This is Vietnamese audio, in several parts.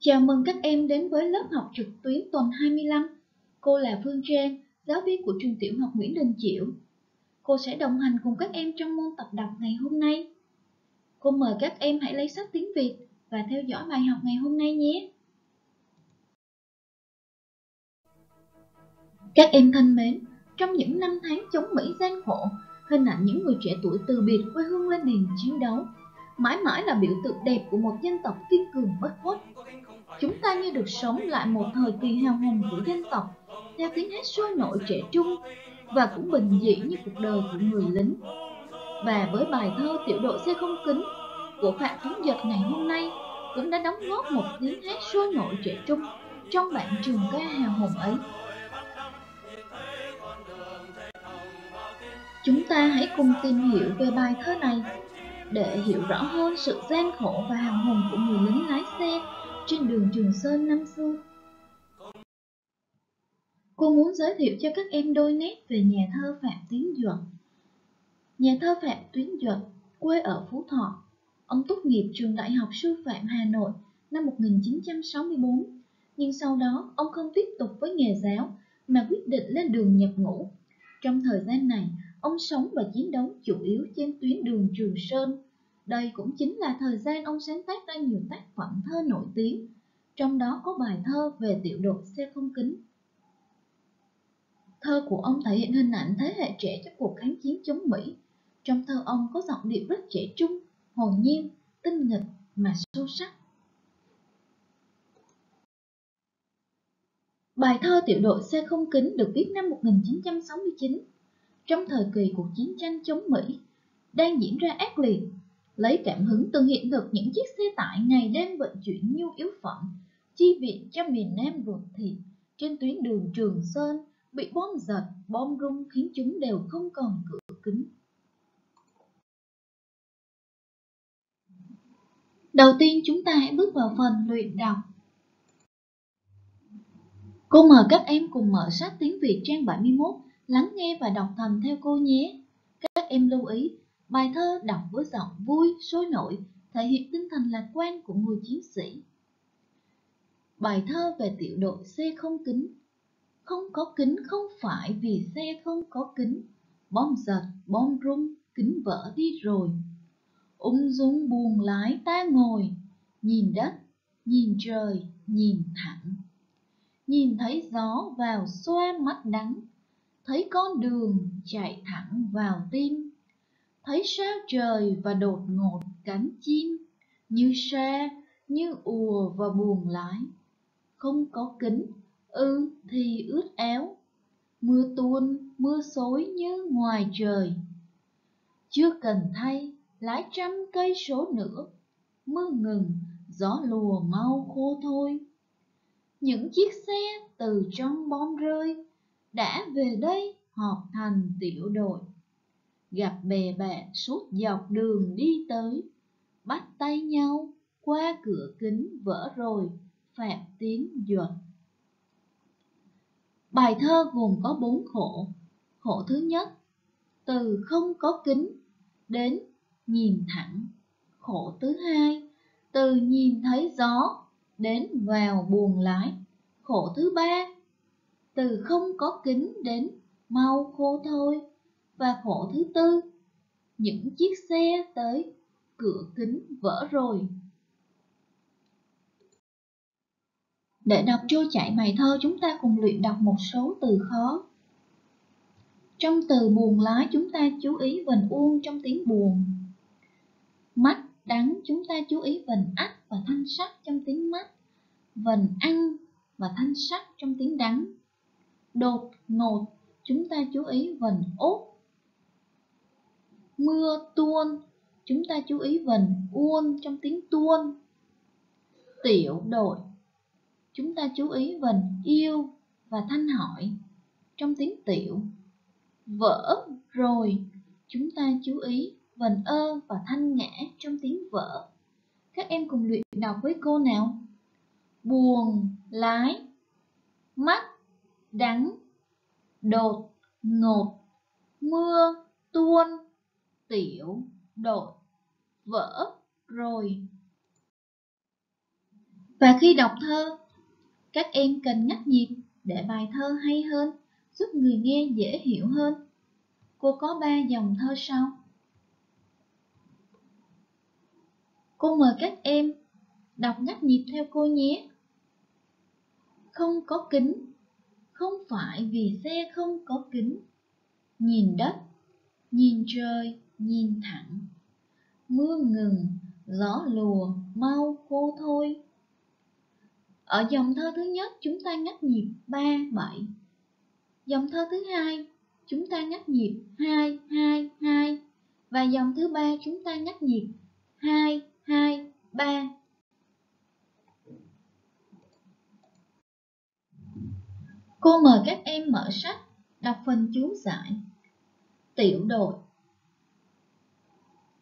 Chào mừng các em đến với lớp học trực tuyến tuần 25. Cô là Phương Trang, giáo viên của trường tiểu học Nguyễn Đình Chiểu. Cô sẽ đồng hành cùng các em trong môn tập đọc ngày hôm nay. Cô mời các em hãy lấy sách tiếng Việt và theo dõi bài học ngày hôm nay nhé. Các em thân mến, trong những năm tháng chống Mỹ gian khổ, hình ảnh những người trẻ tuổi từ biệt quê hương lên nền chiến đấu, mãi mãi là biểu tượng đẹp của một dân tộc kiên cường bất khuất. Chúng ta như được sống lại một thời kỳ hào hùng của dân tộc, theo tiếng hát sôi nổi trẻ trung và cũng bình dị như cuộc đời của người lính. Và với bài thơ Tiểu đội xe không kính của Phạm Tuấn Giật ngày hôm nay cũng đã đóng góp một tiếng hát sôi nổi trẻ trung trong bản trường ca hào hùng ấy. Chúng ta hãy cùng tìm hiểu về bài thơ này để hiểu rõ hơn sự gian khổ và hào hùng của người lính lái xe trên đường Trường Sơn năm xưa. Cô muốn giới thiệu cho các em đôi nét về nhà thơ Phạm Tiến Duật. Nhà thơ Phạm tiến Duật, quê ở Phú Thọ. Ông tốt nghiệp trường Đại học Sư phạm Hà Nội năm 1964, nhưng sau đó ông không tiếp tục với nghề giáo mà quyết định lên đường nhập ngũ. Trong thời gian này, ông sống và chiến đấu chủ yếu trên tuyến đường Trường Sơn. Đây cũng chính là thời gian ông sáng tác ra nhiều tác phẩm thơ nổi tiếng, trong đó có bài thơ về tiểu đội xe không kính. Thơ của ông thể hiện hình ảnh thế hệ trẻ trong cuộc kháng chiến chống Mỹ. Trong thơ ông có giọng điệu rất trẻ trung, hồn nhiên, tinh nghịch mà sâu sắc. Bài thơ tiểu đội xe không kính được viết năm 1969 trong thời kỳ cuộc chiến tranh chống Mỹ đang diễn ra ác liệt, lấy cảm hứng từ hiện thực những chiếc xe tải ngày đêm vận chuyển nhu yếu phẩm, chi viện cho miền Nam ruột thịt trên tuyến đường Trường Sơn bị bom giật, bom rung khiến chúng đều không còn cửa kính. Đầu tiên chúng ta hãy bước vào phần luyện đọc. Cô mời các em cùng mở sách tiếng Việt trang 71 lắng nghe và đọc thầm theo cô nhé. Các em lưu ý, bài thơ đọc với giọng vui, sôi nổi, thể hiện tinh thần lạc quan của người chiến sĩ. Bài thơ về tiểu đội xe không kính Không có kính không phải vì xe không có kính, bom giật, bom rung, kính vỡ đi rồi. Ung dung buồn lái ta ngồi, nhìn đất, nhìn trời, nhìn thẳng. Nhìn thấy gió vào xoa mắt đắng, thấy con đường chạy thẳng vào tim thấy sao trời và đột ngột cánh chim, như xe như ùa và buồn lái không có kính, ư thì ướt éo mưa tuôn, mưa xối như ngoài trời. Chưa cần thay, lái trăm cây số nữa. Mưa ngừng, gió lùa mau khô thôi. Những chiếc xe từ trong bom rơi đã về đây họp thành tiểu đội gặp bè bạn suốt dọc đường đi tới. Bắt tay nhau, qua cửa kính vỡ rồi, phạm tiến duật bài thơ gồm có bốn khổ. Khổ thứ nhất, từ không có kính đến nhìn thẳng. Khổ thứ hai, từ nhìn thấy gió đến vào buồng lái. Khổ thứ ba, từ không có kính đến mau khô thôi. Và khổ thứ tư, những chiếc xe tới cửa kính vỡ rồi. Để đọc trôi chảy bài thơ, chúng ta cùng luyện đọc một số từ khó. Trong từ buồn lái, chúng ta chú ý vần uông trong tiếng buồn. Mắt đắng, chúng ta chú ý vần ách và thanh sắc trong tiếng mắt. Vần ăn và thanh sắc trong tiếng đắng đột ngột chúng ta chú ý vần ốt mưa tuôn chúng ta chú ý vần uôn trong tiếng tuôn. Tiểu đội chúng ta chú ý vần yêu và thanh hỏi trong tiếng tiểu. Vỡ rồi chúng ta chú ý vần ơ và thanh ngã trong tiếng vỡ. Các em cùng luyện đọc với cô nào? Buồn lái mắt đắng, đột, ngột, mưa, tuôn, tiểu, đột, vỡ, rồi. Và khi đọc thơ, các em cần nhắc nhịp để bài thơ hay hơn, giúp người nghe dễ hiểu hơn. Cô có ba dòng thơ sau. Cô mời các em đọc nhắc nhịp theo cô nhé. Không có kính, không phải vì xe không có kính. Nhìn đất, nhìn trời, nhìn thẳng. Mưa ngừng, gió lùa, mau khô thôi. Ở dòng thơ thứ nhất chúng ta ngắt nhịp 3, 7. Dòng thơ thứ hai chúng ta ngắt nhịp 2, 2, 2. Và dòng thứ ba chúng ta ngắt nhịp 2, 2, 3. Cô mời các em mở sách, đọc phần chú giải. Tiểu đội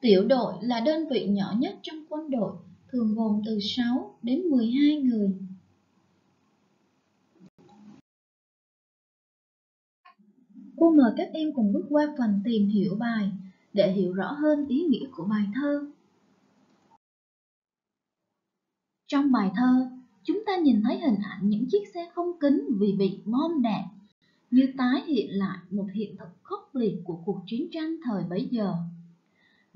Tiểu đội là đơn vị nhỏ nhất trong quân đội, thường gồm từ 6 đến 12 người. Cô mời các em cùng bước qua phần tìm hiểu bài để hiểu rõ hơn ý nghĩa của bài thơ. Trong bài thơ, chúng ta nhìn thấy hình ảnh những chiếc xe không kính vì bị bom đạn, như tái hiện lại một hiện thực khốc liệt của cuộc chiến tranh thời bấy giờ.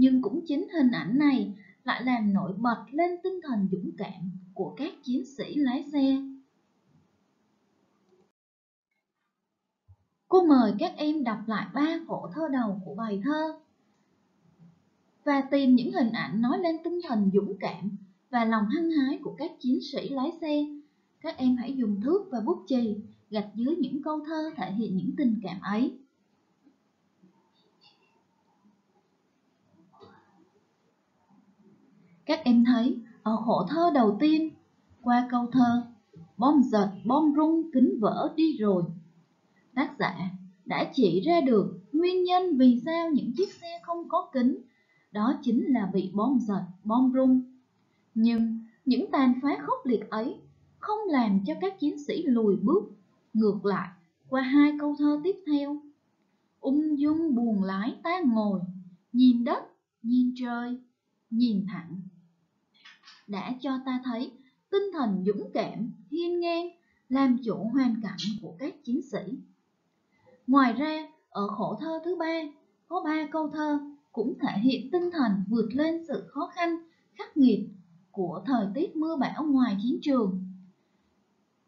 Nhưng cũng chính hình ảnh này lại làm nổi bật lên tinh thần dũng cảm của các chiến sĩ lái xe. Cô mời các em đọc lại ba khổ thơ đầu của bài thơ và tìm những hình ảnh nói lên tinh thần dũng cảm và lòng hăng hái của các chiến sĩ lái xe. Các em hãy dùng thước và bút chì gạch dưới những câu thơ thể hiện những tình cảm ấy. Các em thấy ở khổ thơ đầu tiên, qua câu thơ Bom giật, bom rung, kính vỡ đi rồi. Tác giả đã chỉ ra được nguyên nhân vì sao những chiếc xe không có kính, đó chính là bị bom giật, bom rung. Nhưng những tàn phá khốc liệt ấy không làm cho các chiến sĩ lùi bước, ngược lại qua hai câu thơ tiếp theo. Ung dung buồn lái ta ngồi, nhìn đất, nhìn trời, nhìn thẳng. Đã cho ta thấy tinh thần dũng cảm, hiên ngang, làm chủ hoàn cảnh của các chiến sĩ. Ngoài ra, ở khổ thơ thứ ba, có ba câu thơ cũng thể hiện tinh thần vượt lên sự khó khăn, khắc nghiệt của thời tiết mưa bão ngoài chiến trường.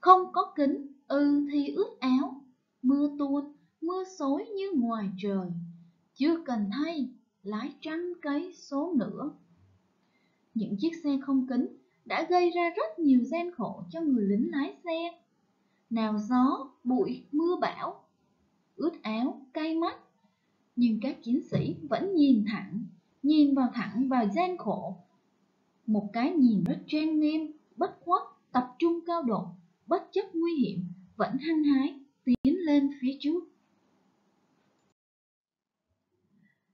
Không có kính, ư thì ướt áo, mưa tuôn, mưa xối như ngoài trời, chưa cần thay, lái trắng cấy số nữa. Những chiếc xe không kính đã gây ra rất nhiều gian khổ cho người lính lái xe. Nào gió, bụi, mưa bão, ướt áo, cay mắt. Nhưng các chiến sĩ vẫn nhìn thẳng, nhìn vào thẳng vào gian khổ. Một cái nhìn rất trang nghiêm, bất khuất, tập trung cao độ, bất chấp nguy hiểm, vẫn hăng hái, tiến lên phía trước.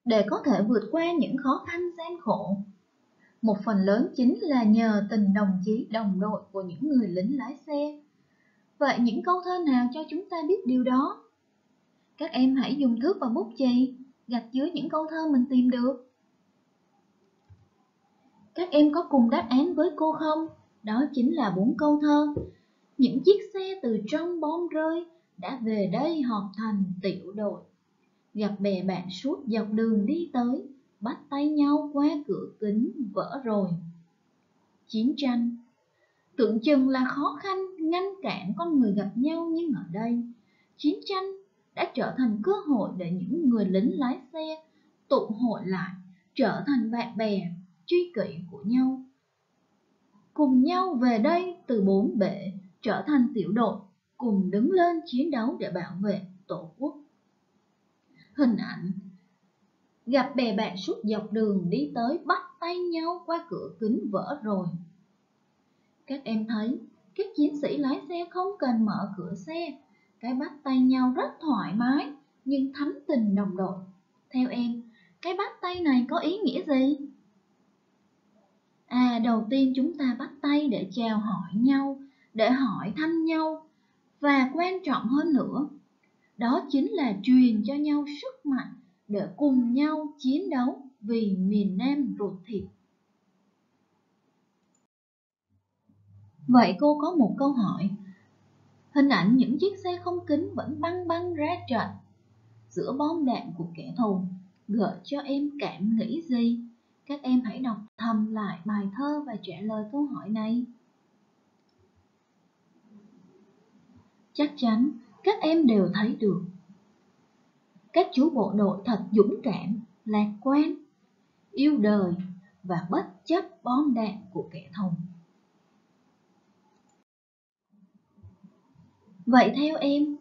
Để có thể vượt qua những khó khăn gian khổ, một phần lớn chính là nhờ tình đồng chí đồng đội của những người lính lái xe. Vậy những câu thơ nào cho chúng ta biết điều đó? Các em hãy dùng thước và bút chì, gạch dưới những câu thơ mình tìm được. Các em có cùng đáp án với cô không? Đó chính là bốn câu thơ. Những chiếc xe từ trong bom rơi đã về đây họp thành tiểu đội. Gặp bè bạn suốt dọc đường đi tới, bắt tay nhau qua cửa kính vỡ rồi. Chiến tranh Tưởng chừng là khó khăn ngăn cản con người gặp nhau nhưng ở đây, chiến tranh đã trở thành cơ hội để những người lính lái xe tụ hội lại, trở thành bạn bè, truy kỷ của nhau. Cùng nhau về đây từ bốn bể, trở thành tiểu đội, cùng đứng lên chiến đấu để bảo vệ Tổ quốc. Hình ảnh Gặp bè bạn suốt dọc đường đi tới bắt tay nhau qua cửa kính vỡ rồi. Các em thấy, các chiến sĩ lái xe không cần mở cửa xe, cái bắt tay nhau rất thoải mái, nhưng thắm tình đồng đội. Theo em, cái bắt tay này có ý nghĩa gì? À, đầu tiên chúng ta bắt tay để chào hỏi nhau, để hỏi thăm nhau, và quan trọng hơn nữa, đó chính là truyền cho nhau sức mạnh để cùng nhau chiến đấu vì miền Nam ruột thịt. Vậy cô có một câu hỏi. Hình ảnh những chiếc xe không kính vẫn băng băng ra trận giữa bom đạn của kẻ thù, gợi cho em cảm nghĩ gì? Các em hãy đọc thầm lại bài thơ và trả lời câu hỏi này. Chắc chắn các em đều thấy được. Các chú bộ đội thật dũng cảm, lạc quan, yêu đời và bất chấp bom đạn của kẻ thù. Vậy theo em,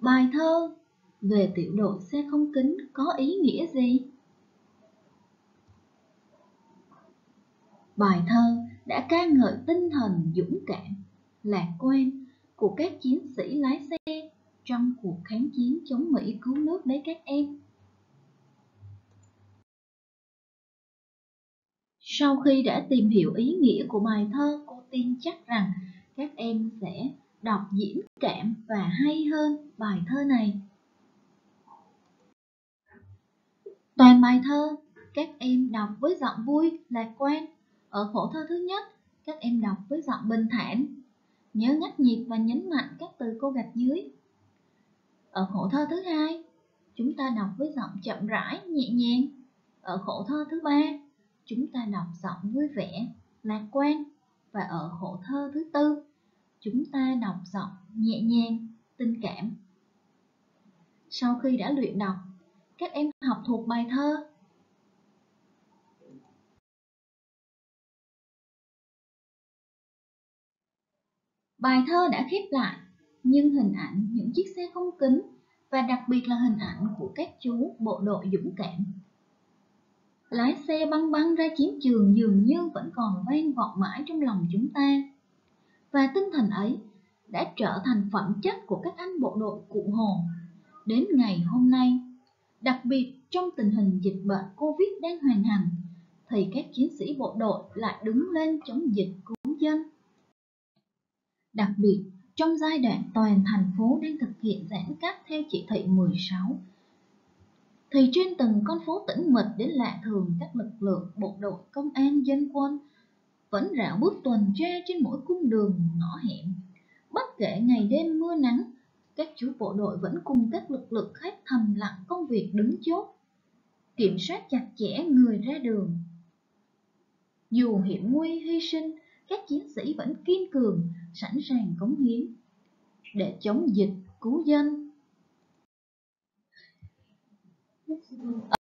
bài thơ về tiểu đội xe không kính có ý nghĩa gì? Bài thơ đã ca ngợi tinh thần dũng cảm, lạc quan của các chiến sĩ lái xe trong cuộc kháng chiến chống Mỹ cứu nước đấy các em. Sau khi đã tìm hiểu ý nghĩa của bài thơ, cô tin chắc rằng các em sẽ đọc diễn cảm và hay hơn bài thơ này. Toàn bài thơ, các em đọc với giọng vui, lạc quan. Ở khổ thơ thứ nhất, các em đọc với giọng bình thản. Nhớ nhắc nhịp và nhấn mạnh các từ cô gạch dưới. Ở khổ thơ thứ hai, chúng ta đọc với giọng chậm rãi, nhẹ nhàng. Ở khổ thơ thứ ba, chúng ta đọc giọng vui vẻ, lạc quan. Và ở khổ thơ thứ tư, chúng ta đọc giọng nhẹ nhàng, tình cảm. Sau khi đã luyện đọc, các em học thuộc bài thơ. Bài thơ đã khép lại, nhưng hình ảnh những chiếc xe không kính và đặc biệt là hình ảnh của các chú bộ đội dũng cảm. Lái xe băng băng ra chiến trường dường như vẫn còn vang vọng mãi trong lòng chúng ta. Và tinh thần ấy đã trở thành phẩm chất của các anh bộ đội cụ Hồ. Đến ngày hôm nay, Đặc biệt trong tình hình dịch bệnh Covid đang hoành hành, thì các chiến sĩ bộ đội lại đứng lên chống dịch cứu dân. Đặc biệt, trong giai đoạn toàn thành phố đang thực hiện giãn cách theo chỉ thị 16, thì trên từng con phố tĩnh mịch đến lạ thường các lực lượng bộ đội công an dân quân vẫn rảo bước tuần tra trên mỗi cung đường ngõ hẻm. Bất kể ngày đêm mưa nắng, các chú bộ đội vẫn cùng các lực lượng khác thầm lặng công việc đứng chốt, kiểm soát chặt chẽ người ra đường. Dù hiểm nguy hy sinh, các chiến sĩ vẫn kiên cường, sẵn sàng cống hiến để chống dịch cứu dân.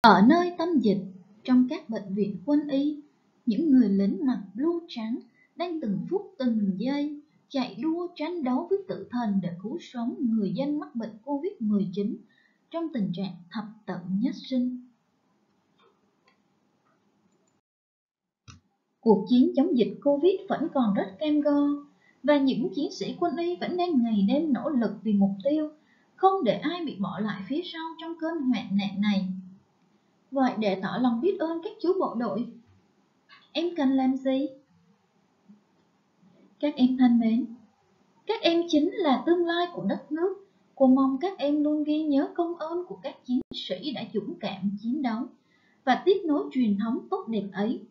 Ở nơi tâm dịch, trong các bệnh viện quân y, những người lính mặc blue trắng đang từng phút từng giây chạy đua tranh đấu với tự thần để cứu sống người dân mắc bệnh Covid-19 trong tình trạng thập tận nhất sinh. Cuộc chiến chống dịch Covid vẫn còn rất cam go và những chiến sĩ quân y vẫn đang ngày đêm nỗ lực vì mục tiêu không để ai bị bỏ lại phía sau trong cơn hoạn nạn này. Vậy để tỏ lòng biết ơn các chú bộ đội, em cần làm gì? Các em thân mến, các em chính là tương lai của đất nước. Cô mong các em luôn ghi nhớ công ơn của các chiến sĩ đã dũng cảm chiến đấu và tiếp nối truyền thống tốt đẹp ấy,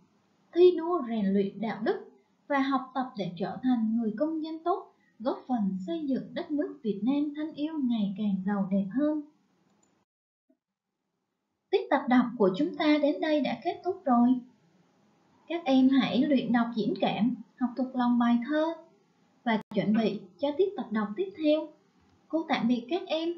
thi đua rèn luyện đạo đức và học tập để trở thành người công dân tốt, góp phần xây dựng đất nước Việt Nam thân yêu ngày càng giàu đẹp hơn. Tiết tập đọc của chúng ta đến đây đã kết thúc rồi. Các em hãy luyện đọc diễn cảm học thuộc lòng bài thơ và chuẩn bị cho tiết tập đọc tiếp theo. Cô tạm biệt các em.